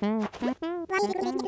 Mm-hmm.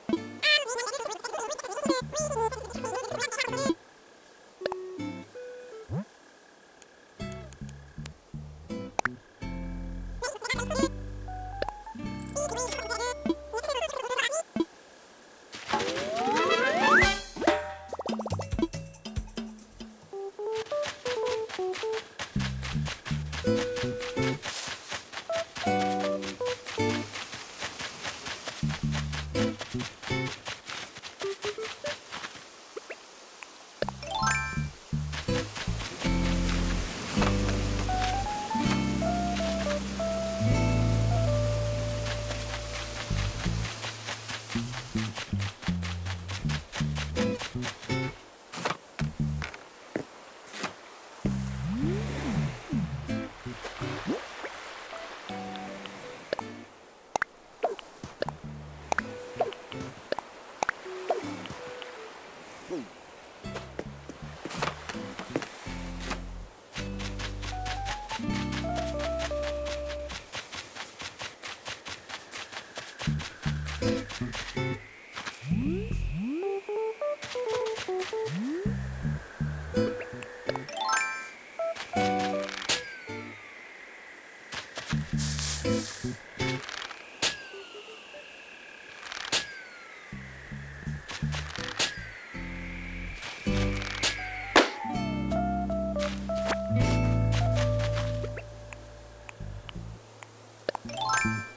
음.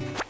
음.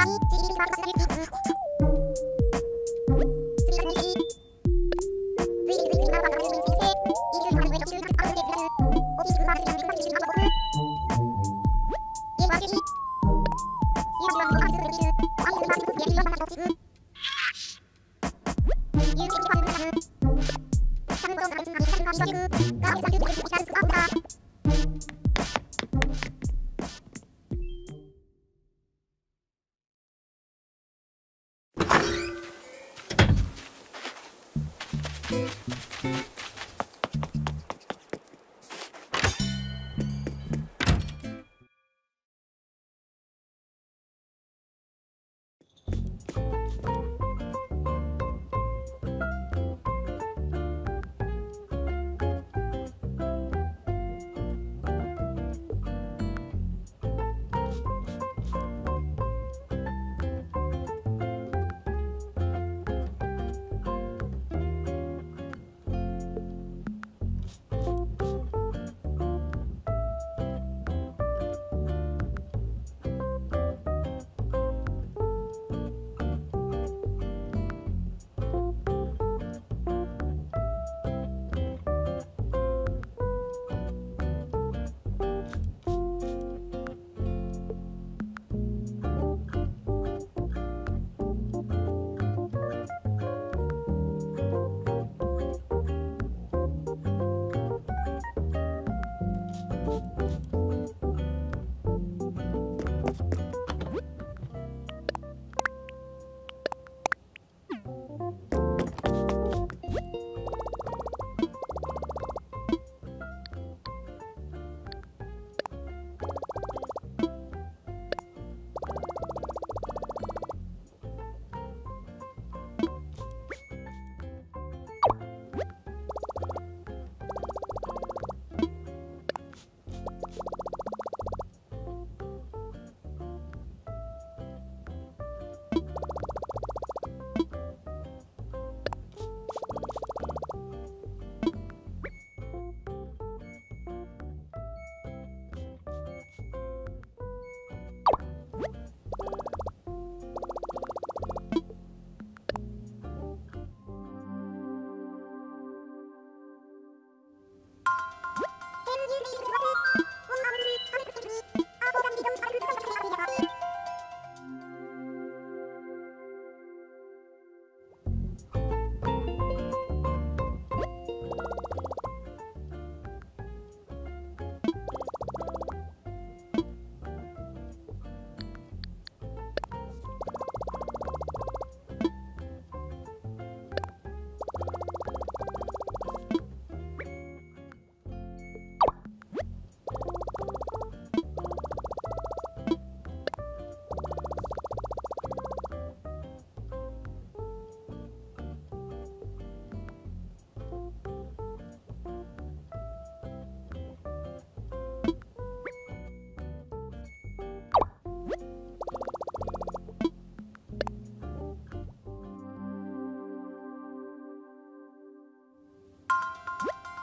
カップスリップずっと。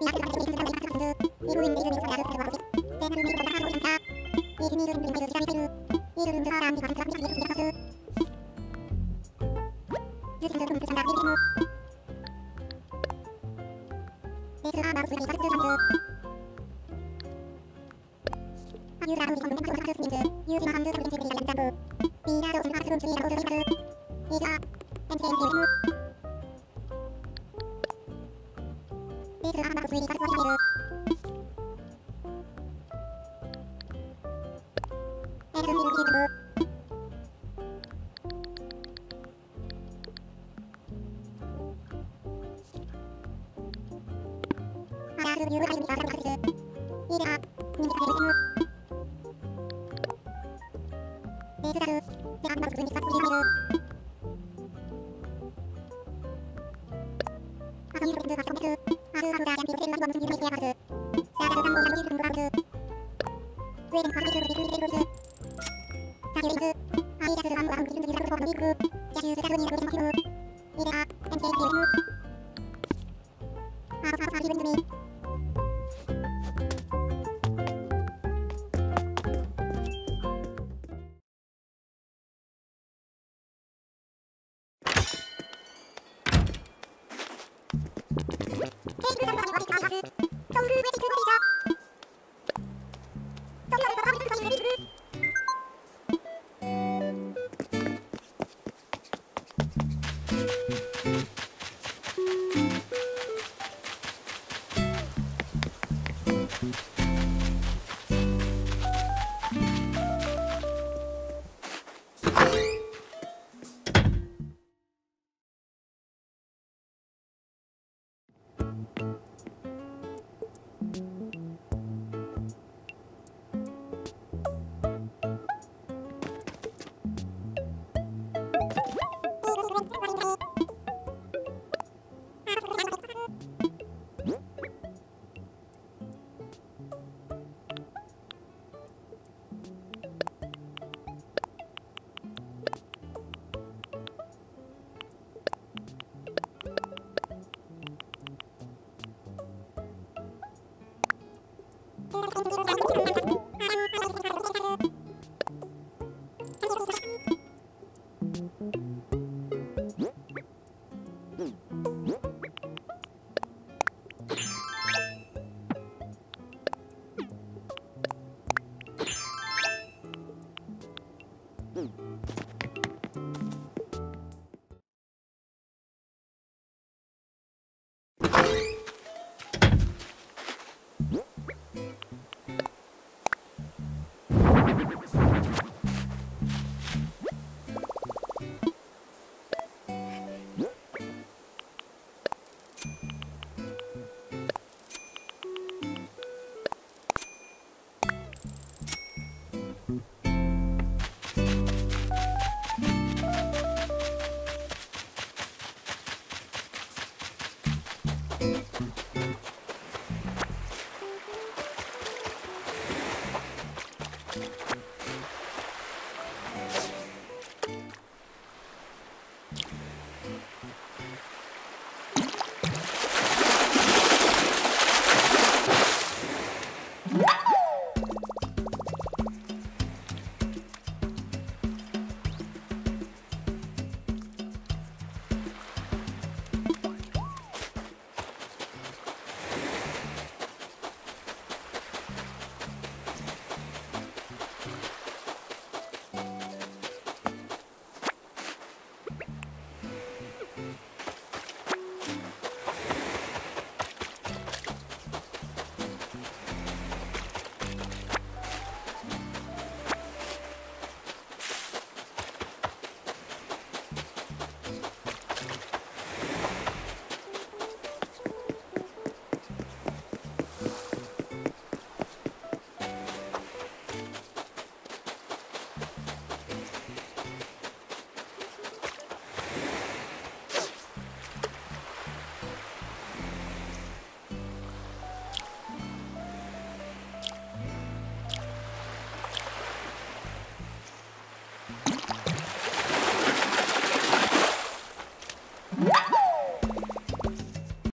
Thank you. ってるんだけど。嗯嗯。